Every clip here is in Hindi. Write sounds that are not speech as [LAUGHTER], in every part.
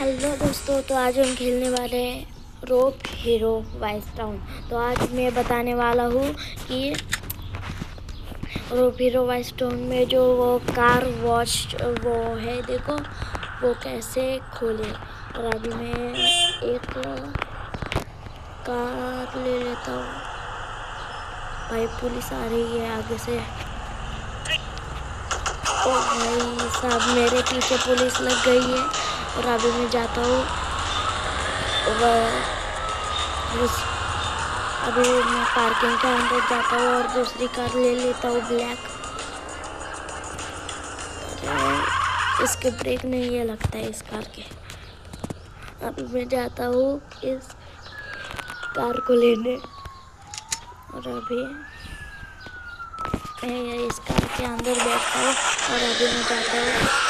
हेलो दोस्तों तो आज हम खेलने वाले हैं रोप हीरो वाइस टाउन तो आज मैं बताने वाला हूँ कि रोप हीरो वाइस टाउन में जो वो कार वॉश वो है, देखो, वो कैसे खोले। और अभी मैं एक कार ले लेता हूँ। भाई, पुलिस आ रही है आगे से। ओ भाई, साहब, मेरे पीछे पुलिस लग गई है। और अभी मैं जाता हूँ। अभी मैं पार्किंग के अंदर जाता हूँ और दूसरी कार ले लेता हूँ ब्लैक इसके ब्रेक नहीं है लगता है इस कार के। अभी मैं जाता हूँ इस कार को लेने। और अभी मैं इस कार के अंदर बैठता हूँ और अभी मैं जाता हूँ।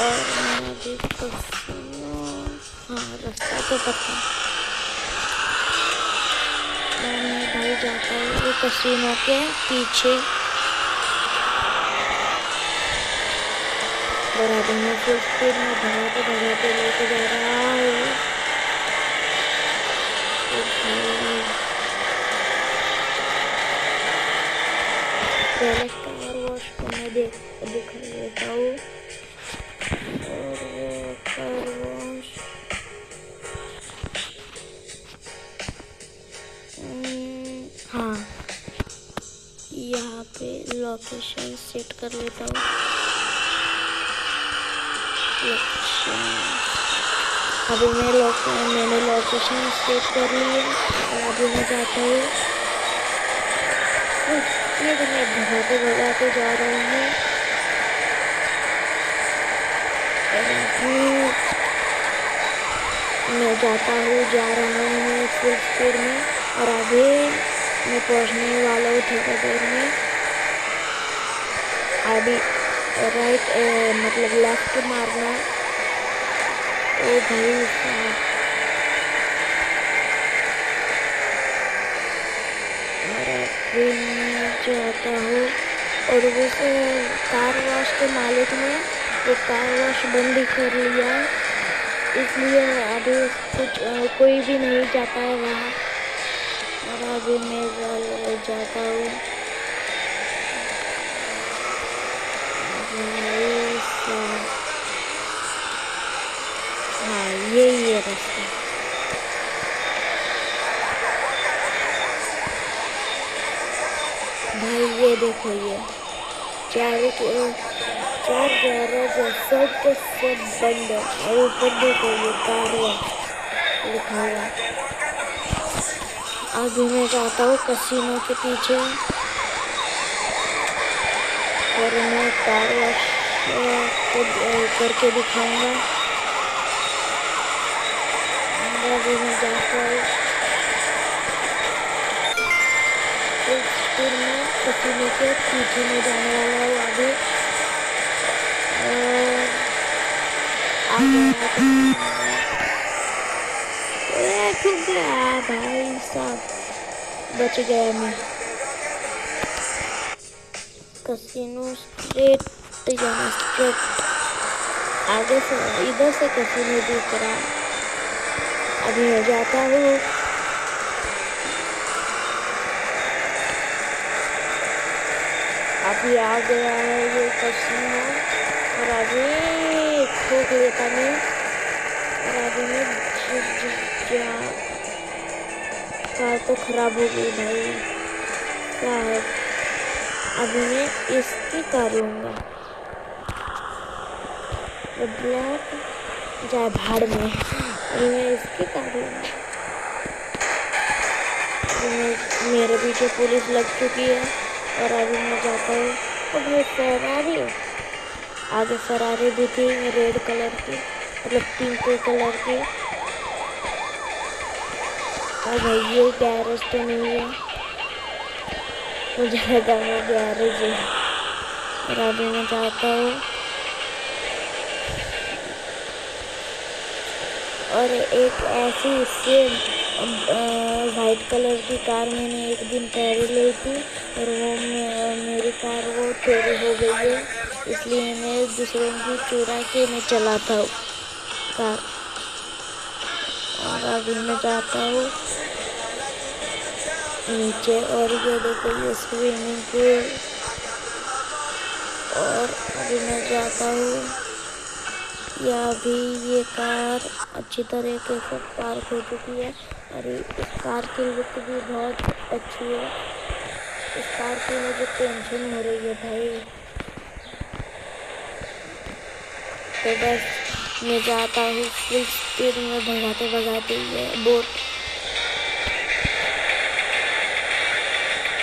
और मैं अभी हाँ रास्ता तो पता मैं भाई जाता हूँ ये कसीनों के पीछे। अभी मैं फुल स्पीड में भगाते भगाते लेके जा रहा हूँ पहले कार वॉश करने दे दिखा देता हूँ हाँ. यहाँ पे लोकेशन सेट कर लेता हूँ. अभी मैं लोक मैंने लोकेशन सेट कर ली है. और अभी मैं जाता हूँ. ये तो मैं भगाते भगाते जा रहा हूँ. मैं जाता हूँ जा रहा हूँ फुल स्पीड में और अभी मैं पहुँचने वाला हूँ थोड़ी देर में। अभी राइट ए, मतलब लेफ़्ट मारना। ओ भाई मैं चाहता हूँ और वो कार वॉश के मालिक ने वो कार वॉश बंद कर लिया। इसलिए अभी कुछ कोई भी नहीं जाता है वहाँ। और अभी मैं जाता हूँ। हाँ यही है रास्ता। भाई, ये देखो, ये। चार चार गैरेज सब के सब बंद है और ऊपर देखो ये कार लिखा हुआ अभी मैं जाता हूँ कसिनो के पीछे और मैं कार करके दिखाऊँगा अभी मैं जाता हूँ फिर मैं कसिनो के पीछे में जाने वाला हूँ अभी भाई साहब बच गया मैं कसिनो स्ट्रेट जाना स्ट्रेट आगे से इधर से कसिनो दिख रहा अभी मैं जाता हूँ। अभी आ गया है ये कसिनो और अभी ठोक लेता मैं और अभी मैं क्या कार तो खराब हो गई भाई। क्या है? अभी मैं इसकी कार लूँगा ब्लैक जाए भाड़ में। अभी मैं इसकी कार लूँगा मेरे पीछे पुलिस लग चुकी है। और अभी मैं जाता हूँ। तो भाई फरारी आगे फरारी भी थी रेड कलर की मतलब पिंक कलर की। और भाई, ये गैरेज तो नहीं है। मुझे लगा वो गैरेज है। और अभी मैं चाहता हूँ। और एक ऐसी सेम वाइट कलर की कार मैंने एक दिन पहले ली थी और वो मेरी कार वो चोरी हो गई है। इसलिए मैं दूसरों की चुरा के मैं चलाता हूँ कार और अभी मैं जाता हूँ नीचे और ये देखो ये स्विमिंग पूल और अभी मैं जाता हूँ। या अभी ये कार अच्छी तरीके से पार्क हो चुकी है। और इस कार की लुक भी बहुत अच्छी है। इस कार की मुझे टेंशन हो रही है भाई। तो बस मैं जाता हूँ फुल स्पीड में भगाते भगाते ये बोट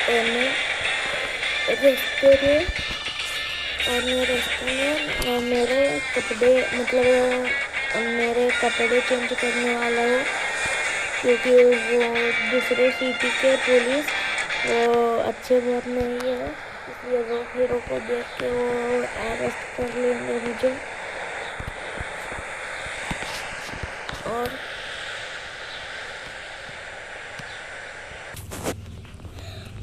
और मैं रास्ते में, और मेरे में मेरे कपड़े मतलब मेरे कपड़े चेंज करने वाला हूँ। क्योंकि वो दूसरे सिटी के पुलिस वो अच्छे बहुत नहीं है, इसलिए वो हीरो को देख के वो अरेस्ट कर लेंगे मुझे। और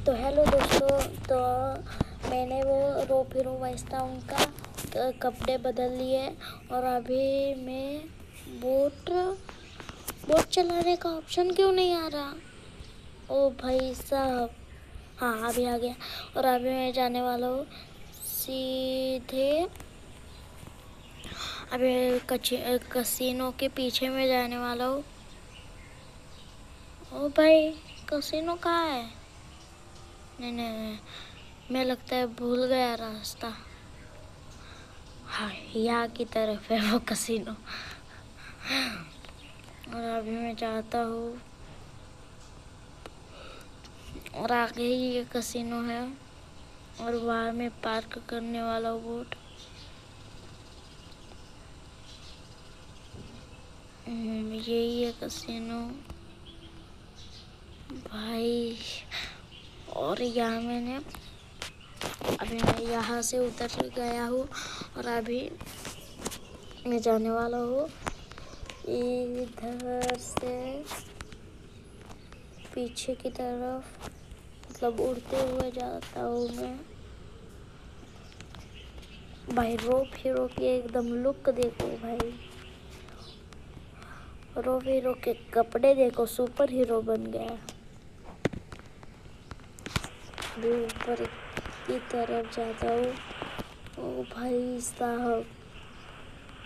तो हेलो दोस्तों तो मैंने वो रो फिरो वाइस टाउन का कपड़े बदल लिए और अभी मैं बोट बोट चलाने का ऑप्शन क्यों नहीं आ रहा? ओ भाई साहब। हाँ अभी आ गया। और अभी मैं जाने वाला हूँ सीधे, अभी कसिनो के पीछे में जाने वाला हूँ। ओ भाई कसिनो कहाँ है? नहीं नहीं नहीं। मैं लगता है भूल गया रास्ता। हाँ यहाँ की तरफ़ है वो कसिनो और अभी मैं चाहता हूँ। और आगे ही ये कसिनो है। और वहाँ में पार्क करने वाला बोट हम्म, यही है कसिनो भाई और यहाँ मैंने अभी मैं यहाँ से उतर गया हूँ। और अभी मैं जाने वाला हूँ। इधर से पीछे की तरफ़ मतलब उड़ते हुए जाता हूँ मैं। भाई रोप हीरो की एकदम लुक देखो भाई। रोप हीरो के कपड़े देखो सुपर हीरो बन गया। ऊपर की तरफ़ जाता हूँ। ओ भाई साहब,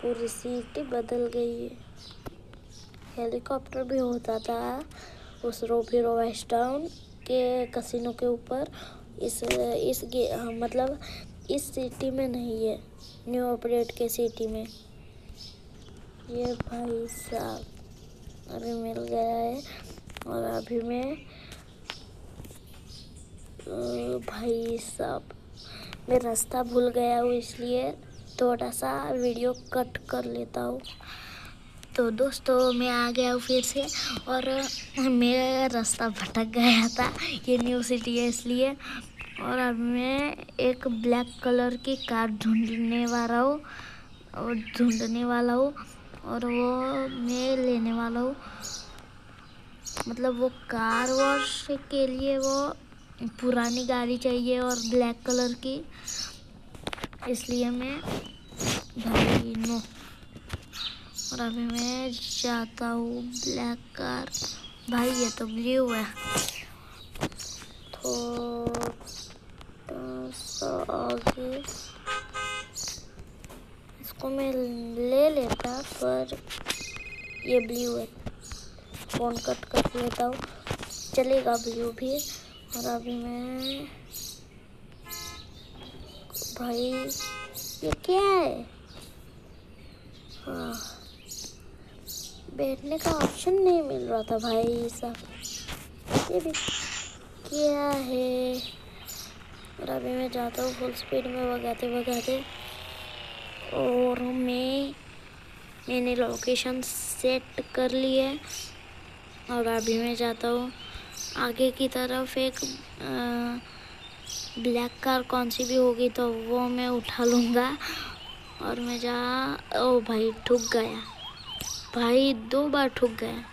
पूरी सीट बदल गई है। हेलीकॉप्टर भी होता था उस रोफीरो वेस्ट टाउन के कसिनो के ऊपर। इस इस मतलब इस सिटी में नहीं है न्यू अपडेट के सिटी में। ये भाई साहब, अभी मिल गया है और अभी मैं भाई साहब, मैं रास्ता भूल गया हूँ इसलिए थोड़ा सा वीडियो कट कर लेता हूँ। तो दोस्तों मैं आ गया हूँ फिर से और मेरा रास्ता भटक गया था, ये न्यू सिटी है इसलिए। और अब मैं एक ब्लैक कलर की कार ढूँढने वाला हूँ, और ढूँढने वाला हूँ, और वो मैं लेने वाला हूँ। मतलब वो कार वॉश के लिए वो पुरानी गाड़ी चाहिए और ब्लैक कलर की, इसलिए मैं भाई नो। और अभी मैं जाता हूँ ब्लैक कार भाई, ये तो ब्लू है। सा आगे। इसको मैं ले लेता, पर ये ब्लू है। फ़ोन कट कर लेता हूँ। चलेगा ब्लू भी। और अभी मैं भाई, ये क्या हाँ? बैठने का ऑप्शन नहीं मिल रहा था भाई साहब। ये भी क्या है? और अभी मैं जाता हूँ फुल स्पीड में भगाते भगाते। और मैं मैंने लोकेशन सेट कर ली है। और अभी मैं जाता हूँ आगे की तरफ़ एक ब्लैक कार कौन सी भी होगी तो वो मैं उठा लूँगा। और मैं जा, ओ भाई ठुक गया। भाई दो बार ठुक गए।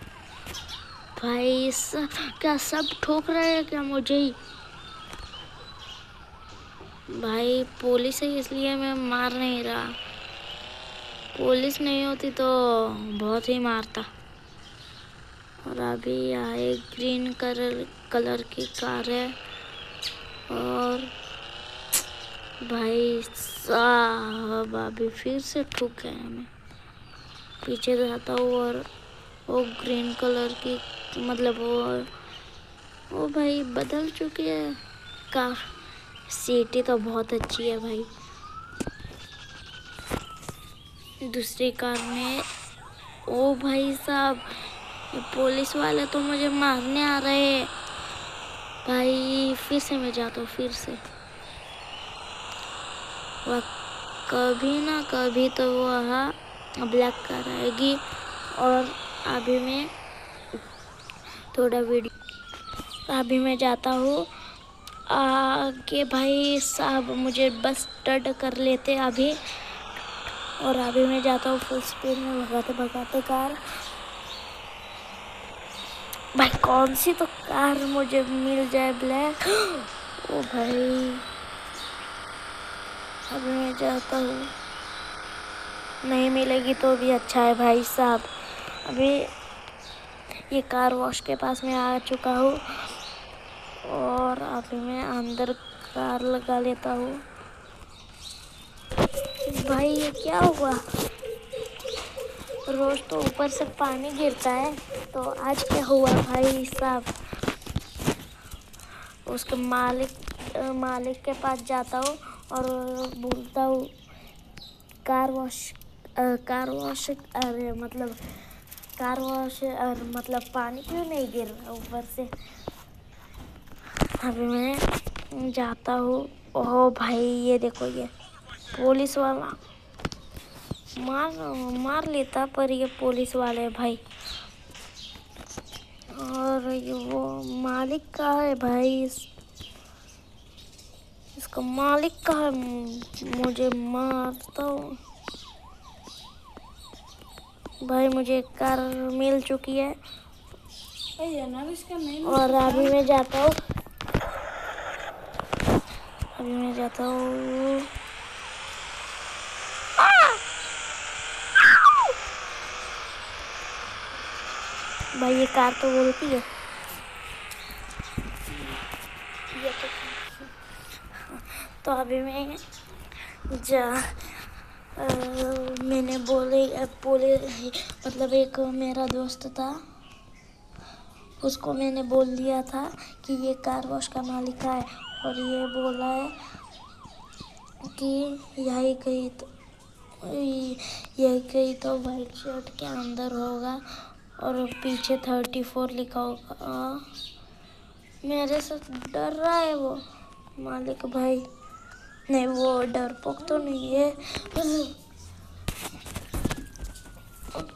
भाई सब क्या सब ठोक रहे हैं क्या मुझे ही? भाई, पुलिस है, इसलिए मैं मार नहीं रहा। पुलिस नहीं होती तो बहुत ही मारता। और अभी यहाँ एक ग्रीन कलर कलर की कार है। और भाई साहब, अभी फिर से ठुक गए हमें। पीछे जाता हूँ और वो ग्रीन कलर की मतलब वो वो भाई बदल चुकी है। कार सीटी तो बहुत अच्छी है भाई। दूसरी कार में, ओ भाई साहब पुलिस वाले तो मुझे मारने आ रहे हैं। भाई फिर से मैं जाता हूँ, फिर से। वह कभी ना कभी तो वह ब्लैक कर आएगी और अभी मैं थोड़ा वीडियो अभी मैं जाता हूँ। आगे भाई साहब मुझे बस टड कर लेते अभी। और अभी मैं जाता हूँ फुल स्पीड में भगाते भगाते कार। भाई, कौन सी तो कार मुझे मिल जाए ब्लैक? [GASPS] ओ भाई। अभी मैं जाता हूँ। नहीं मिलेगी तो भी अच्छा है भाई साहब। अभी ये कार वॉश के पास में आ चुका हूँ और अभी मैं अंदर कार लगा लेता हूँ। भाई, ये क्या हुआ? रोज तो ऊपर से पानी गिरता है तो आज क्या हुआ भाई साहब? उसके मालिक मालिक के पास जाता हूँ और बोलता हूँ कार वॉश कार वॉश अरे मतलब कार वॉश और मतलब पानी क्यों नहीं गिर रहा ऊपर से? अभी मैं जाता हूँ। ओह भाई ये देखो ये पुलिस वाला। मार मार लेता पर ये पुलिस वाले भाई। और ये वो मालिक का है भाई। इस, इसका मालिक कहा मुझे मारता हूँ। भाई मुझे कार मिल चुकी है। और अभी मैं जाता हूँ। अभी मैं जाता हूँ। भाई ये कार तो बोलती है। तो अभी मैं जा मैंने बोले बोले मतलब एक मेरा दोस्त था, उसको मैंने बोल दिया था कि ये कार वॉश का मालिक है और ये बोला है कि यही कहीं तो यही कहीं तो वाइट शर्ट के अंदर होगा और पीछे थर्टी फोर लिखा होगा। मेरे से डर रहा है वो मालिक भाई। नहीं, वो डरपोक तो नहीं है।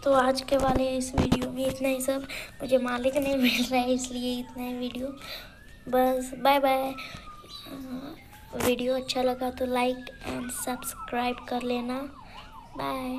तो आज के वाले इस वीडियो में इतना ही सब। मुझे मालिक नहीं मिल रहा है, इसलिए इतना ही वीडियो। बस बाय बाय वीडियो अच्छा लगा तो लाइक एंड सब्सक्राइब कर लेना। बाय